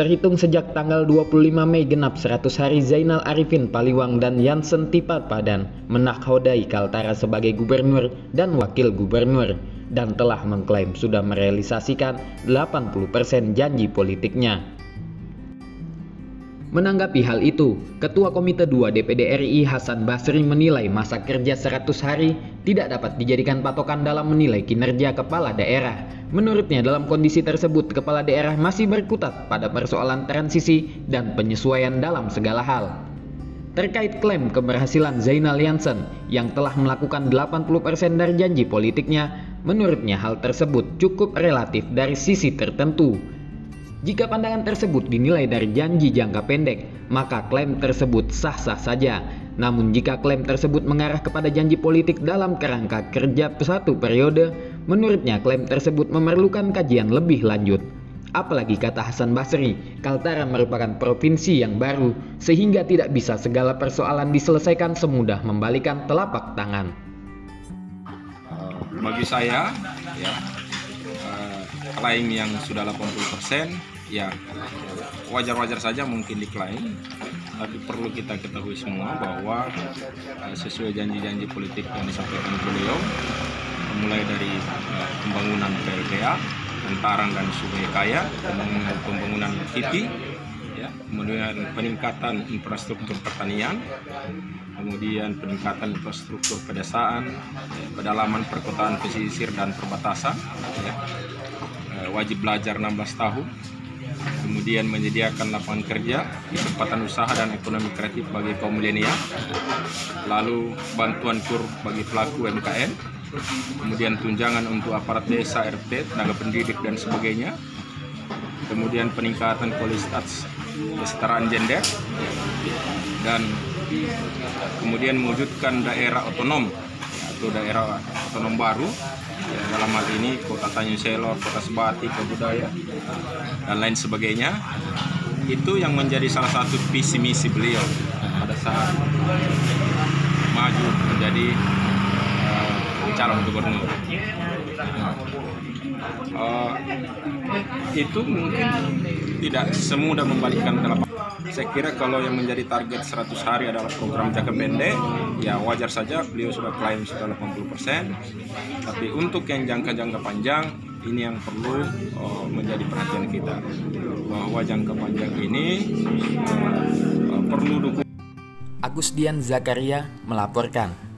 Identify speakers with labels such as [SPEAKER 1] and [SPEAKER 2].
[SPEAKER 1] Terhitung sejak tanggal 25 Mei genap 100 hari Zainal Arifin Paliwang dan Yansen Tipat Padan menakhodai Kaltara sebagai gubernur dan wakil gubernur dan telah mengklaim sudah merealisasikan 80% janji politiknya. Menanggapi hal itu, Ketua Komite 2 DPD RI Hasan Basri menilai masa kerja 100 hari tidak dapat dijadikan patokan dalam menilai kinerja kepala daerah Menurutnya dalam kondisi tersebut kepala daerah masih berkutat pada persoalan transisi dan penyesuaian dalam segala hal. Terkait klaim keberhasilan Zainal Yansen yang telah melakukan 80% dari janji politiknya, menurutnya hal tersebut cukup relatif dari sisi tertentu. Jika pandangan tersebut dinilai dari janji jangka pendek, maka klaim tersebut sah-sah saja. Namun jika klaim tersebut mengarah kepada janji politik dalam kerangka kerja satu periode, menurutnya klaim tersebut memerlukan kajian lebih lanjut. Apalagi kata Hasan Basri, Kaltara merupakan provinsi yang baru sehingga tidak bisa segala persoalan diselesaikan semudah membalikan telapak tangan.
[SPEAKER 2] Bagi saya, ya, uh, klaim yang sudah 80% ya wajar-wajar saja mungkin diklaim tapi perlu kita ketahui semua bahwa uh, sesuai janji-janji politik yang disampaikan beliau mulai dari uh, pembangunan PLTA, Antarang dan Sungai Kaya, pembangunan, pembangunan KIPI, ya, kemudian peningkatan infrastruktur pertanian, kemudian peningkatan infrastruktur pedesaan, ya, pedalaman perkotaan pesisir dan perbatasan, ya, uh, wajib belajar 16 tahun, kemudian menyediakan lapangan kerja, kesempatan usaha dan ekonomi kreatif bagi kaum milenial, lalu bantuan kur bagi pelaku UMKM, kemudian tunjangan untuk aparat desa, RT, tenaga pendidik dan sebagainya, kemudian peningkatan kualitas kesetaraan gender, dan kemudian mewujudkan daerah otonom atau daerah otonom baru. Ya, dalam hal ini kota Tanjung Selor, kota Sebati, kota Budaya dan lain sebagainya. Itu yang menjadi salah satu visi misi beliau pada saat maju menjadi uh, gubernur. Uh, itu mungkin tidak semudah membalikkan telapak saya kira kalau yang menjadi target 100 hari adalah program jangka pendek, ya wajar saja beliau sudah klaim sudah 80%. Tapi untuk yang jangka-jangka panjang, ini yang perlu uh, menjadi perhatian kita bahwa jangka panjang ini uh, uh, perlu dukungan.
[SPEAKER 1] Agusdian Zakaria melaporkan.